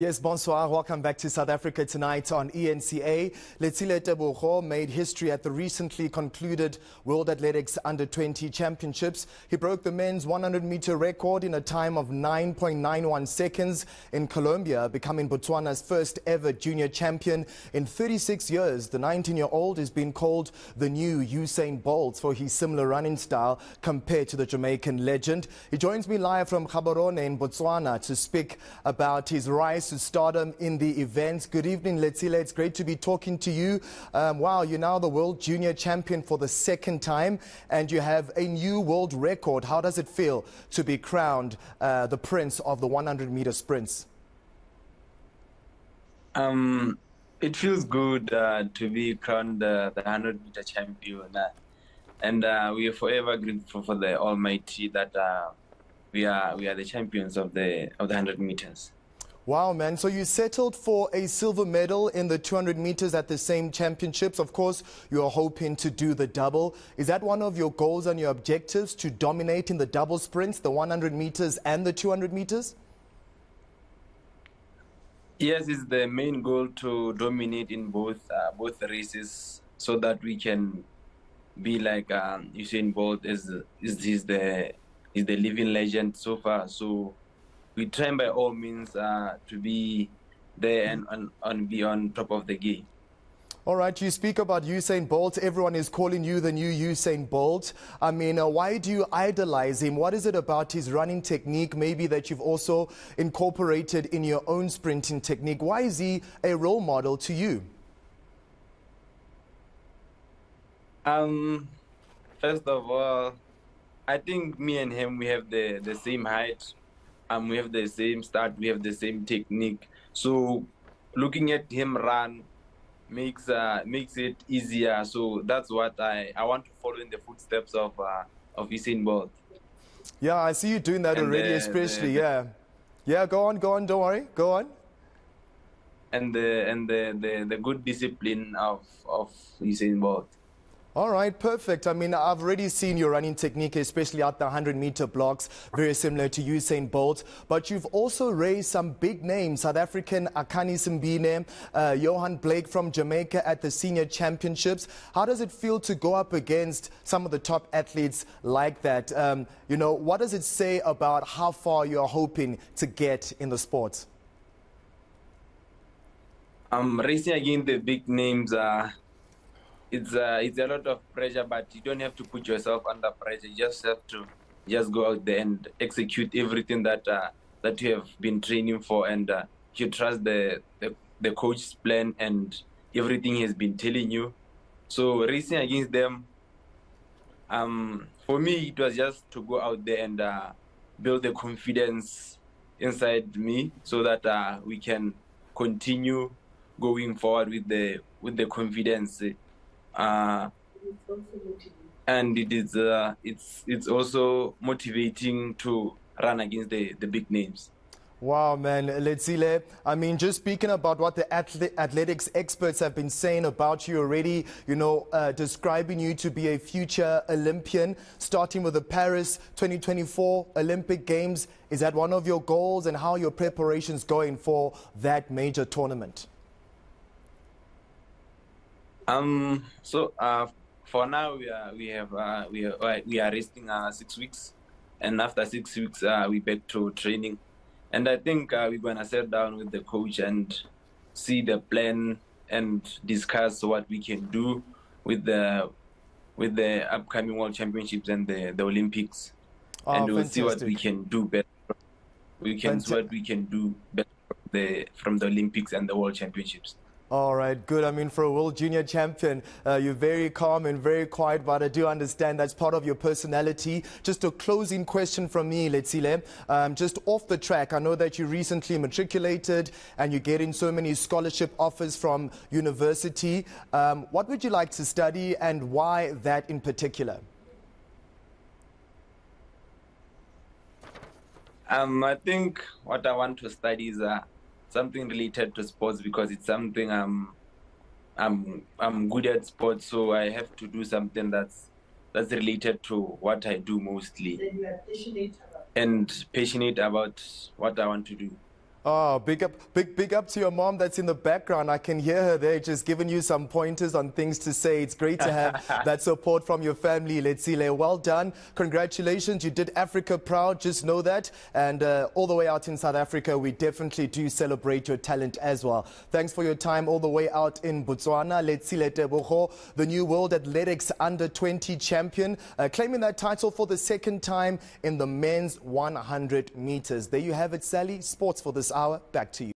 Yes, bonsoir. Welcome back to South Africa tonight on ENCA. Letsile Tebogo made history at the recently concluded World Athletics Under 20 Championships. He broke the men's 100 meter record in a time of 9.91 seconds in Colombia, becoming Botswana's first ever junior champion in 36 years. The 19 year old has been called the new Usain Bolt for his similar running style compared to the Jamaican legend. He joins me live from Gaborone in Botswana to speak about his rise to stardom in the events. Good evening, Letsile. It's great to be talking to you. Um, wow, you're now the world junior champion for the second time, and you have a new world record. How does it feel to be crowned uh, the prince of the 100 meter sprints? Um, it feels good uh, to be crowned uh, the 100 meter champion, uh, and uh, we are forever grateful for the Almighty that uh, we are we are the champions of the of the 100 meters. Wow, man. So you settled for a silver medal in the 200 meters at the same championships. Of course, you are hoping to do the double. Is that one of your goals and your objectives to dominate in the double sprints, the 100 meters and the 200 meters? Yes, it's the main goal to dominate in both uh, both races so that we can be like um, Usain Bolt is is the is the living legend so far. So we try by all means uh, to be there and, and, and be on top of the game. All right, you speak about Usain Bolt. Everyone is calling you the new Usain Bolt. I mean, uh, why do you idolize him? What is it about his running technique, maybe that you've also incorporated in your own sprinting technique? Why is he a role model to you? Um, first of all, I think me and him we have the the same height um, we have the same start, we have the same technique. So looking at him run makes uh, makes it easier. So that's what I, I want to follow in the footsteps of uh, of Usain Bolt. Yeah, I see you doing that and already, the, especially. The, yeah, yeah. Go on, go on. Don't worry. Go on. And the and the the, the good discipline of of Usain Bolt. All right, perfect. I mean, I've already seen your running technique, especially at the 100 meter blocks, very similar to Usain Bolt. But you've also raised some big names South African Akani Simbine, uh, Yohan Blake from Jamaica at the senior championships. How does it feel to go up against some of the top athletes like that? Um, you know, what does it say about how far you're hoping to get in the sport? I'm racing against the big names. Uh it's uh, it's a lot of pressure, but you don't have to put yourself under pressure. You just have to just go out there and execute everything that uh, that you have been training for, and uh, you trust the, the the coach's plan and everything he has been telling you. So racing against them, um, for me it was just to go out there and uh, build the confidence inside me, so that uh, we can continue going forward with the with the confidence uh, and it is uh, it's it's also motivating to run against the, the big names. Wow, man, Letsile. I mean, just speaking about what the athletics experts have been saying about you already, you know, uh, describing you to be a future Olympian, starting with the Paris 2024 Olympic Games. Is that one of your goals and how your preparations going for that major tournament? Um. So, uh, for now we are we have uh, we are we are resting uh, six weeks, and after six weeks uh, we back to training, and I think uh, we're gonna sit down with the coach and see the plan and discuss what we can do with the with the upcoming World Championships and the the Olympics, oh, and we'll fantastic. see what we can do better. We can see what we can do better from the from the Olympics and the World Championships. All right, good. I mean, for a world junior champion, uh, you're very calm and very quiet, but I do understand that's part of your personality. Just a closing question from me, Letsile. Um, just off the track, I know that you recently matriculated and you're getting so many scholarship offers from university. Um, what would you like to study and why that in particular? Um, I think what I want to study is uh, something related to sports because it's something I'm I'm I'm good at sports, so I have to do something that's that's related to what I do mostly. Then you are passionate about and passionate about what I want to do. Oh, big up, big, big up to your mom that's in the background. I can hear her there just giving you some pointers on things to say. It's great to have that support from your family, Letsile. Well done. Congratulations. You did Africa proud. Just know that. And uh, all the way out in South Africa, we definitely do celebrate your talent as well. Thanks for your time all the way out in Botswana. Letsile Tebogo, the new World Athletics Under 20 champion, uh, claiming that title for the second time in the men's 100 meters. There you have it, Sally. Sports for this hour. Back to you.